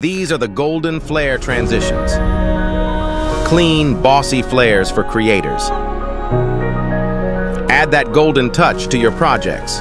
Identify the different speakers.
Speaker 1: These are the golden flare transitions. Clean, bossy flares for creators. Add that golden touch to your projects.